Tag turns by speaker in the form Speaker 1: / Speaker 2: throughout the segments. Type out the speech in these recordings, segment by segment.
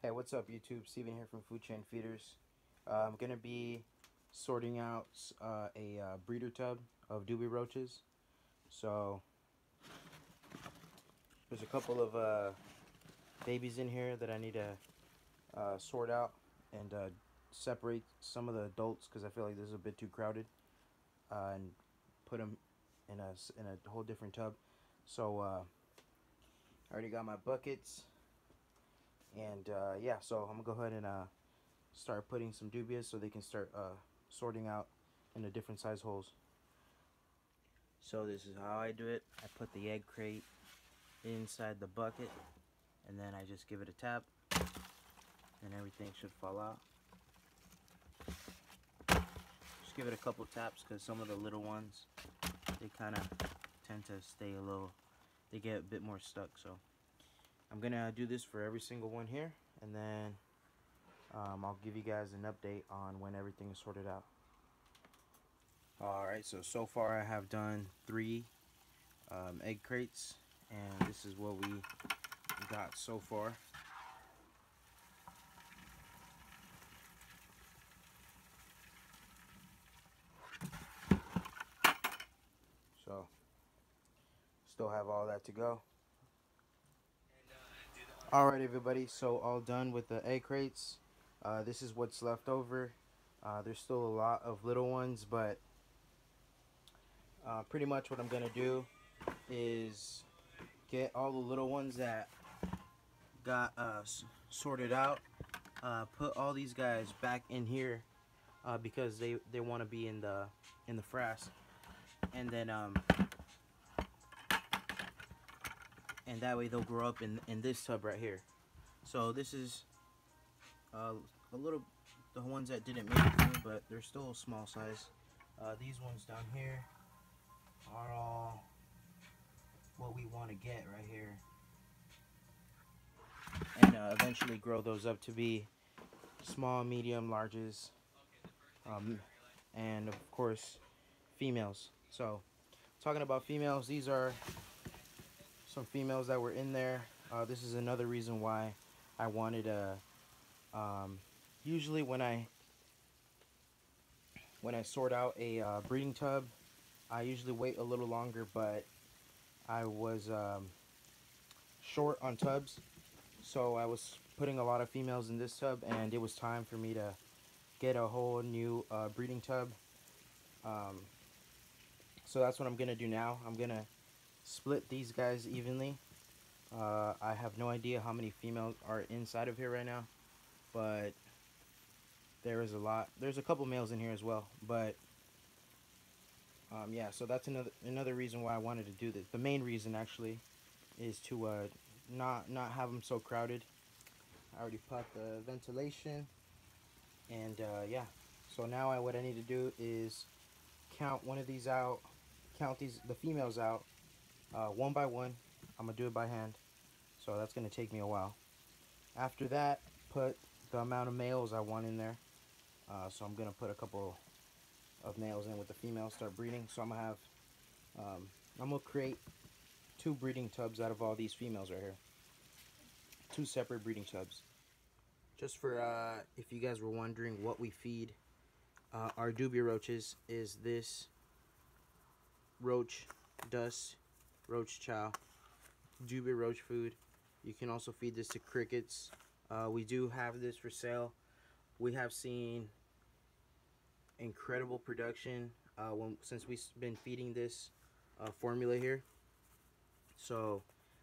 Speaker 1: Hey, what's up YouTube? Steven here from Food Chain Feeders. Uh, I'm going to be sorting out uh, a uh, breeder tub of dubia roaches. So, there's a couple of uh, babies in here that I need to uh, sort out and uh, separate some of the adults because I feel like this is a bit too crowded and put them in a, in a whole different tub. So, I already got my buckets and uh, yeah so I'm gonna go ahead and uh, start putting some dubias so they can start uh, sorting out in the different size holes. So this is how I do it. I put the egg crate inside the bucket and then I just give it a tap and everything should fall out. Just give it a couple taps because some of the little ones they kind of tend to stay a little they get a bit more stuck so I'm gonna do this for every single one here and then um, I'll give you guys an update on when everything is sorted out. Alright so so far I have done three um, egg crates and this is what we got so far. So still have all that to go Alright everybody, so all done with the egg crates. Uh, this is what's left over. Uh, there's still a lot of little ones, but uh, pretty much what I'm going to do is get all the little ones that got uh, sorted out. Uh, put all these guys back in here uh, because they, they want to be in the in the frass. And then um, and that way they'll grow up in, in this tub right here. So this is uh, a little, the ones that didn't make it but they're still small size. Uh, these ones down here are all what we want to get right here. And uh, eventually grow those up to be small, medium, larges, um, and of course females. So talking about females, these are some females that were in there. Uh, this is another reason why I wanted a. Um, usually when I when I sort out a uh, breeding tub, I usually wait a little longer, but I was um, short on tubs, so I was putting a lot of females in this tub, and it was time for me to get a whole new uh, breeding tub. Um, so that's what I'm gonna do now. I'm gonna split these guys evenly. Uh, I have no idea how many females are inside of here right now, but there is a lot. There's a couple males in here as well, but um, yeah, so that's another another reason why I wanted to do this. The main reason actually is to uh, not not have them so crowded. I already popped the ventilation, and uh, yeah. So now I, what I need to do is count one of these out, count these the females out, uh, one by one. I'm going to do it by hand. So that's going to take me a while. After that, put the amount of males I want in there. Uh, so I'm going to put a couple of males in with the females, start breeding. So I'm going to have, um, I'm going to create two breeding tubs out of all these females right here. Two separate breeding tubs. Just for, uh, if you guys were wondering what we feed uh, our dubia roaches is this roach dust roach chow, dubia roach food. You can also feed this to crickets. Uh, we do have this for sale. We have seen incredible production uh, when, since we've been feeding this uh, formula here. So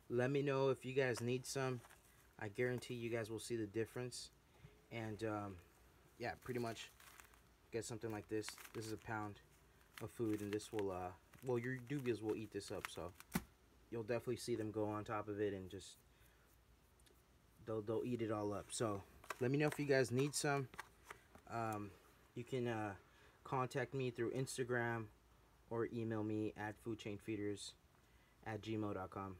Speaker 1: let me know if you guys need some. I guarantee you guys will see the difference. And um, yeah, pretty much get something like this. This is a pound of food and this will uh, well your dubias will eat this up so you'll definitely see them go on top of it and just they'll they'll eat it all up. So let me know if you guys need some. Um, you can uh, contact me through Instagram or email me at foodchainfeeders at gmail.com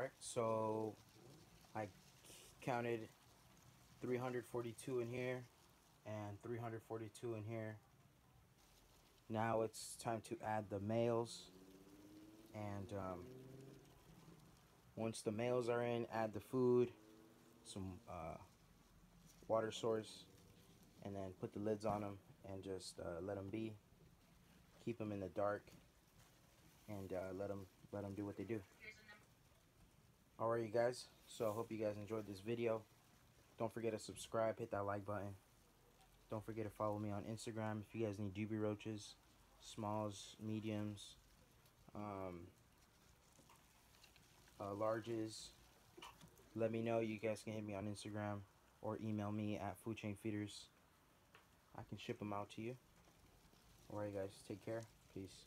Speaker 1: Alright, so I counted 342 in here and 342 in here. Now it's time to add the males and um, once the males are in, add the food, some uh, water source, and then put the lids on them and just uh, let them be. Keep them in the dark and uh, let them let them do what they do. Alright, you guys. So I hope you guys enjoyed this video. Don't forget to subscribe, hit that like button. Don't forget to follow me on Instagram if you guys need dubia roaches, smalls, mediums, um, uh, larges. Let me know. You guys can hit me on Instagram or email me at Food Chain Feeders. I can ship them out to you. Alright, guys. Take care. Peace.